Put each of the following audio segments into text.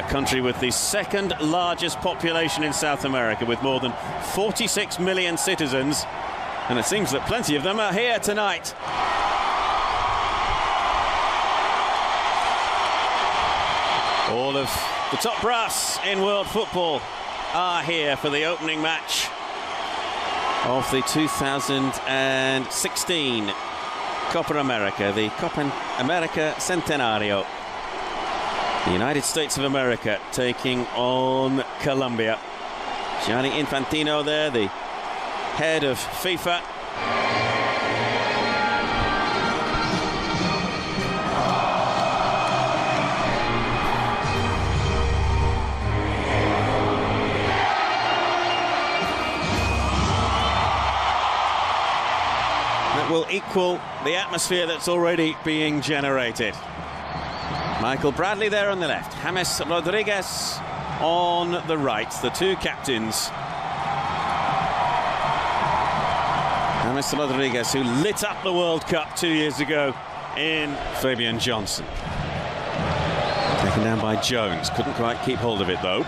a country with the second largest population in South America, with more than 46 million citizens. And it seems that plenty of them are here tonight. All of the top brass in world football are here for the opening match of the 2016 Copa America, the Copa America Centenario. The United States of America taking on Colombia. Gianni Infantino there, the head of FIFA. That will equal the atmosphere that's already being generated. Michael Bradley there on the left, James Rodriguez on the right, the two captains James Rodriguez, who lit up the World Cup two years ago in Fabian Johnson. Taken down by Jones, couldn't quite keep hold of it though.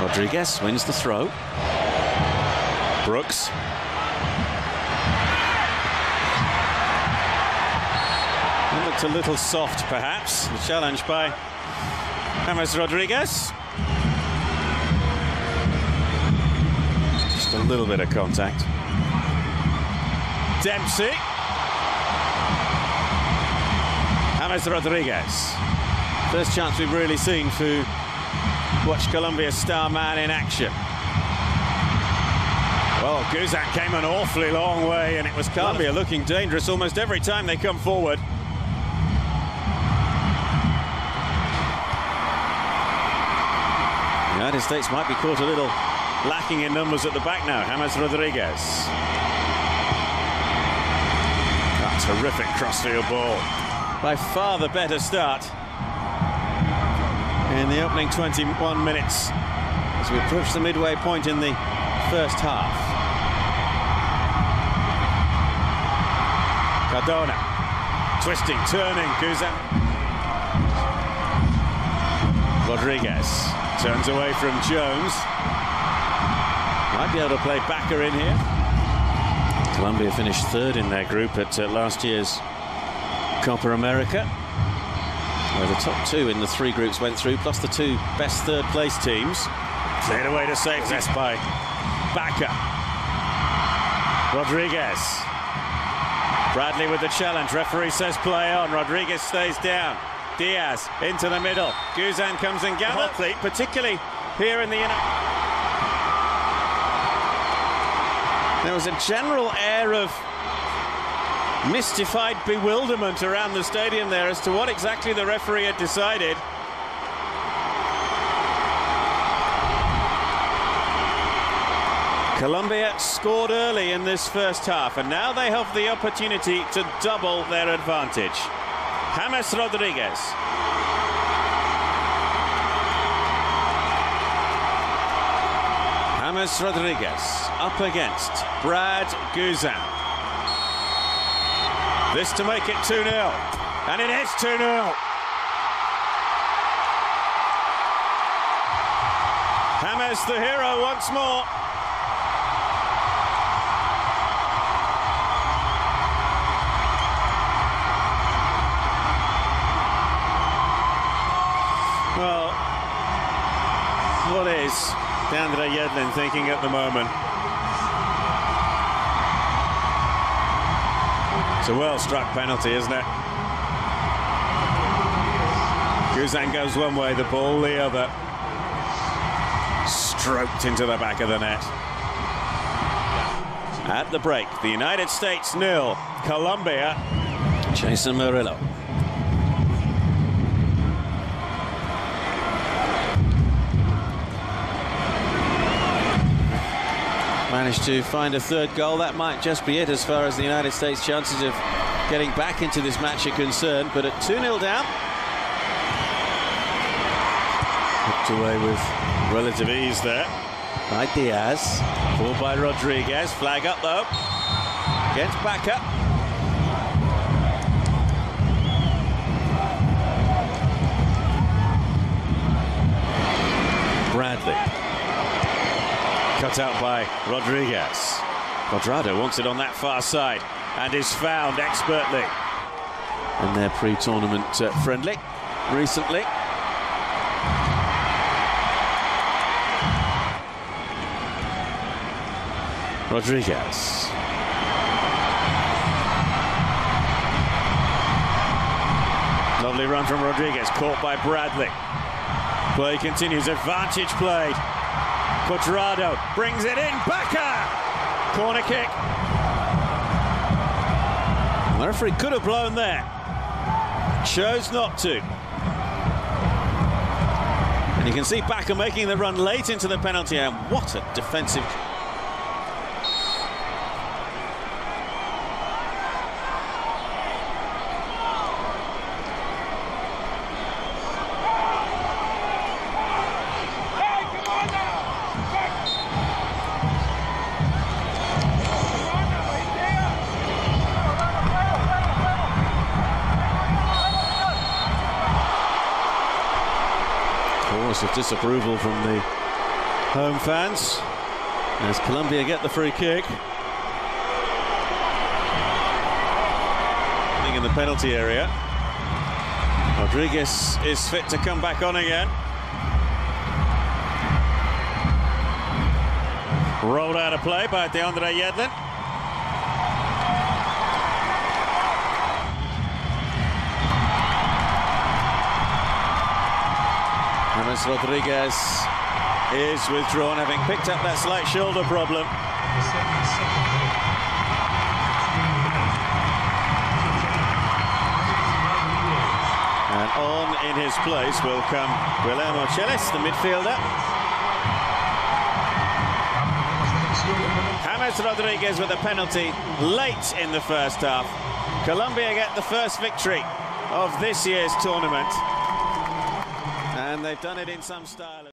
Rodriguez wins the throw. Brooks. Looked a little soft, perhaps. The challenge by James Rodriguez. Just a little bit of contact. Dempsey. James Rodriguez. First chance we've really seen to watch Colombia's star man in action. Well, Guzan came an awfully long way, and it was Colombia looking dangerous almost every time they come forward. United States might be caught a little lacking in numbers at the back now. James Rodriguez. That ah, terrific crossfield ball. By far the better start in the opening 21 minutes as we approach the midway point in the first half. Cardona twisting, turning, Guzan. Rodriguez turns away from Jones. Might be able to play Bacca in here. Colombia finished third in their group at uh, last year's Copa America, where the top two in the three groups went through, plus the two best third place teams. Cleared away to safety That's by Bacca. Rodriguez. Bradley with the challenge. Referee says play on. Rodriguez stays down. Diaz into the middle. Guzan comes in gallantly, particularly here in the. There was a general air of mystified bewilderment around the stadium there as to what exactly the referee had decided. Colombia scored early in this first half, and now they have the opportunity to double their advantage. James Rodriguez. James Rodriguez up against Brad Guzan. This to make it 2 0. And it is 2 0. James the hero once more. DeAndre Yedlin thinking at the moment? It's a well-struck penalty, isn't it? Guzan goes one way, the ball the other. Stroked into the back of the net. At the break, the United States nil, Colombia. Jeison Murillo. Managed to find a third goal. That might just be it as far as the United States' chances of getting back into this match are concerned. But at 2-0 down, hooked away with relative ease there by Diaz. Ball by Rodriguez. Flag up though. Gets back up. Bradley. Cut out by Rodriguez. Cuadrado wants it on that far side and is found expertly. In their pre-tournament uh, friendly recently. Rodriguez. Lovely run from Rodriguez, caught by Bradley. Play continues, advantage played. Cuadrado brings it in, Bacca! Corner kick. The referee could have blown there. Chose not to. And you can see Bacca making the run late into the penalty area. What a defensive chorus of disapproval from the home fans as Colombia get the free kick. In the penalty area. Rodriguez is fit to come back on again. Rolled out of play by DeAndre Yedlin. James Rodriguez is withdrawn, having picked up that slight shoulder problem. And on in his place will come Guillermo Celis, the midfielder. James Rodriguez with a penalty late in the first half. Colombia get the first victory of this year's tournament and they've done it in some style.